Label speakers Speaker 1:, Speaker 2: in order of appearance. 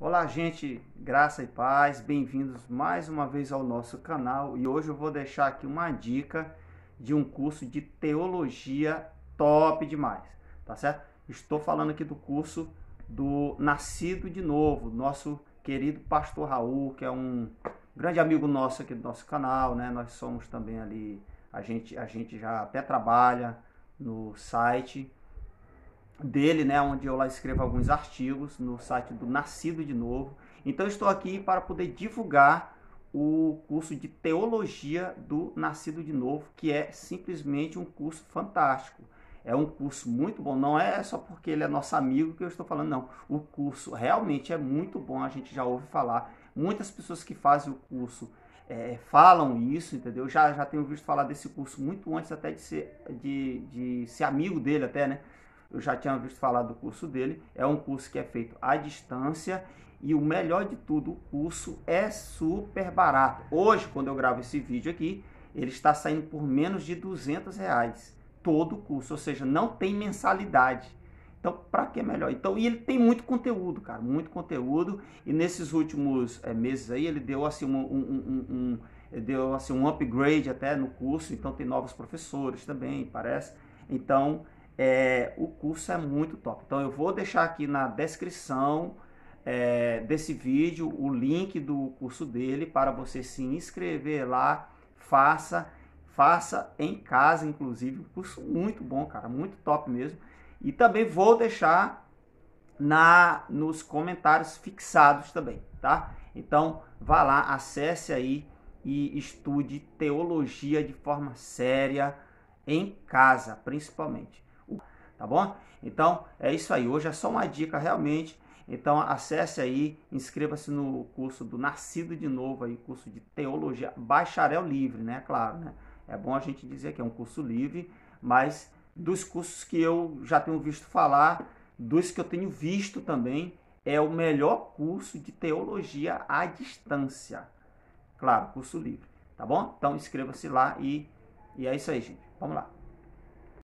Speaker 1: Olá, gente, graça e paz, bem-vindos mais uma vez ao nosso canal e hoje eu vou deixar aqui uma dica de um curso de teologia top demais, tá certo? Estou falando aqui do curso do Nascido de Novo, nosso querido pastor Raul, que é um grande amigo nosso aqui do nosso canal, né? Nós somos também ali, a gente, a gente já até trabalha no site dele, né, onde eu lá escrevo alguns artigos no site do Nascido de Novo. Então estou aqui para poder divulgar o curso de teologia do Nascido de Novo, que é simplesmente um curso fantástico. É um curso muito bom, não é só porque ele é nosso amigo que eu estou falando, não. O curso realmente é muito bom, a gente já ouve falar. Muitas pessoas que fazem o curso é, falam isso, entendeu? Já, já tenho visto falar desse curso muito antes até de ser, de, de ser amigo dele até, né? Eu já tinha visto falar do curso dele. É um curso que é feito à distância e o melhor de tudo, o curso é super barato. Hoje, quando eu gravo esse vídeo aqui, ele está saindo por menos de 200 reais. Todo o curso, ou seja, não tem mensalidade. Então, para que é melhor? Então, e ele tem muito conteúdo, cara, muito conteúdo. E nesses últimos é, meses aí, ele deu assim um, um, um, um, deu assim um upgrade até no curso. Então, tem novos professores também, parece. Então, é, o curso é muito top. Então eu vou deixar aqui na descrição é, desse vídeo o link do curso dele para você se inscrever lá, faça, faça em casa, inclusive, um curso muito bom, cara, muito top mesmo. E também vou deixar na nos comentários fixados também, tá? Então vá lá, acesse aí e estude teologia de forma séria em casa, principalmente tá bom? Então é isso aí. Hoje é só uma dica realmente. Então acesse aí, inscreva-se no curso do Nascido de Novo aí, curso de teologia, bacharel livre, né? Claro, né? É bom a gente dizer que é um curso livre, mas dos cursos que eu já tenho visto falar, dos que eu tenho visto também, é o melhor curso de teologia à distância. Claro, curso livre, tá bom? Então inscreva-se lá e, e é isso aí, gente. Vamos lá.